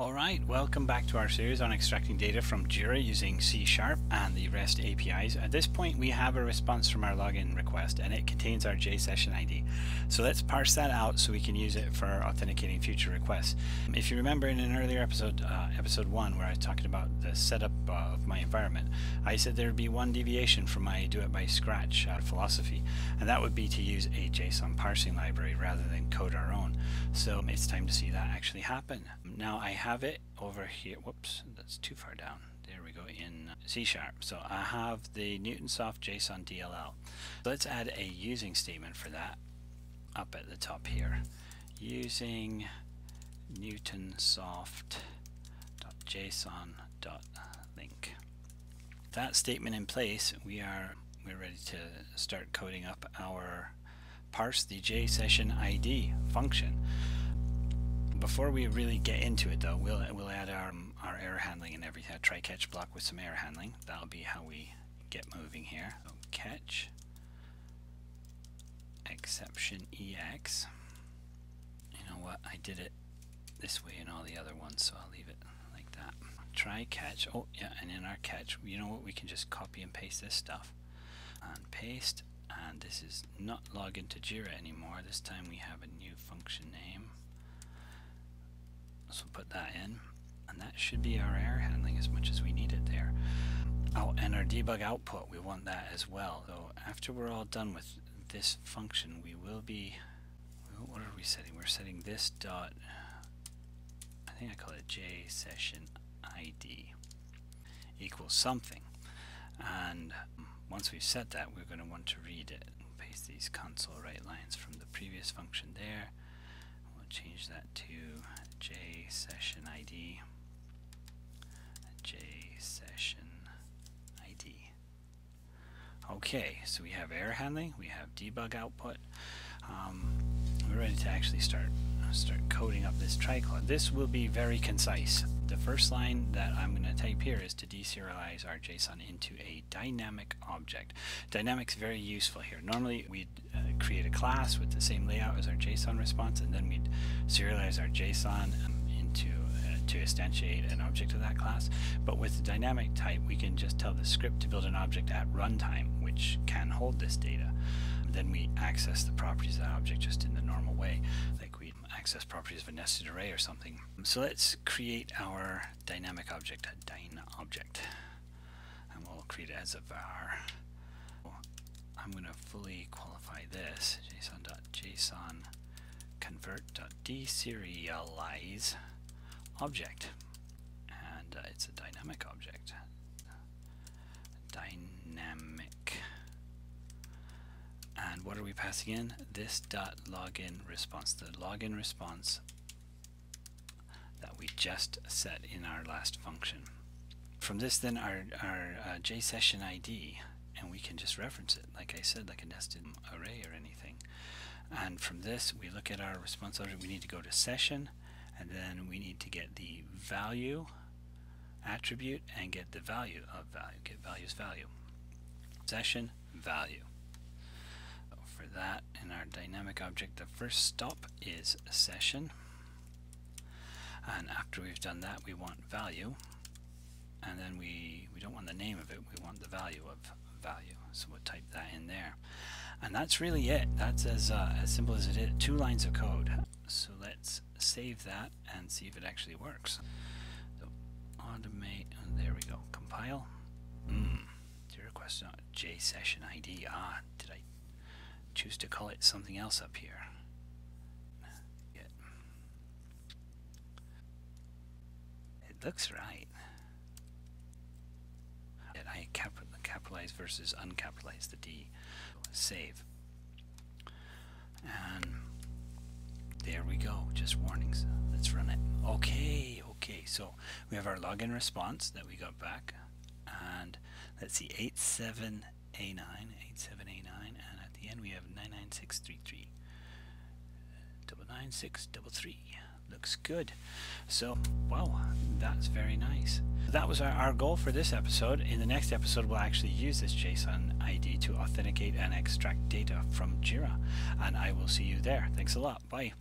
Alright, welcome back to our series on extracting data from Jira using C Sharp and the REST APIs. At this point we have a response from our login request and it contains our JSession ID. So let's parse that out so we can use it for authenticating future requests. If you remember in an earlier episode, uh, episode 1, where I was talking about the setup of my environment, I said there would be one deviation from my do it by scratch uh, philosophy and that would be to use a JSON parsing library rather than code our own. So it's time to see that actually happen. Now I have it over here. Whoops, that's too far down. There we go in C Sharp. So I have the Newtonsoft JSON DLL. Let's add a using statement for that up at the top here. Using newtonsoft.json.linq. That statement in place, we are we're ready to start coding up our parse the JSession ID function. Before we really get into it though, we'll, we'll add our, um, our error handling and everything, try catch block with some error handling. That'll be how we get moving here. So catch exception EX. You know what, I did it this way in all the other ones, so I'll leave it like that. Try catch, oh yeah, and in our catch, you know what, we can just copy and paste this stuff. And paste, and this is not log into Jira anymore. This time we have a new function name. So put that in, and that should be our error handling as much as we need it there. Oh, and our debug output, we want that as well. So after we're all done with this function, we will be, what are we setting? We're setting this dot, I think I call it J session ID equals something. And once we've set that, we're going to want to read it. Paste these console write lines from the previous function there. Change that to J session ID, J session ID. Okay, so we have error handling, we have debug output. Um, we're ready to actually start start coding up this try block. This will be very concise. First line that I'm going to type here is to deserialize our JSON into a dynamic object. Dynamic's very useful here. Normally we'd uh, create a class with the same layout as our JSON response and then we'd serialize our JSON into uh, to instantiate an object of that class. But with the dynamic type we can just tell the script to build an object at runtime which can hold this data. Then we access the properties of that object just in the normal way access properties of a nested array or something. So let's create our dynamic object, a dyne object. And we'll create it as a var. I'm going to fully qualify this, json.json convert.deserialize object. And uh, it's a dynamic object. Dynamic and what are we passing in? This dot login response, the login response that we just set in our last function. From this then our, our uh, JSession ID and we can just reference it like I said like a nested array or anything and from this we look at our response object we need to go to session and then we need to get the value attribute and get the value of value get values value session value that in our dynamic object, the first stop is session. And after we've done that, we want value. And then we, we don't want the name of it, we want the value of value. So we'll type that in there. And that's really it. That's as, uh, as simple as it is. Two lines of code. So let's save that and see if it actually works. So automate, there we go. Compile. Mm. Your question, J session ID. Ah, did I choose to call it something else up here. It looks right. And I capitalize versus uncapitalize the D. Save. And there we go, just warnings. Let's run it. Okay, okay, so we have our login response that we got back. And let's see, 87A9, 87A9, end we have 99633. Double nine six double three. Looks good. So, wow, that's very nice. That was our, our goal for this episode. In the next episode, we'll actually use this JSession ID to authenticate and extract data from Jira. And I will see you there. Thanks a lot. Bye.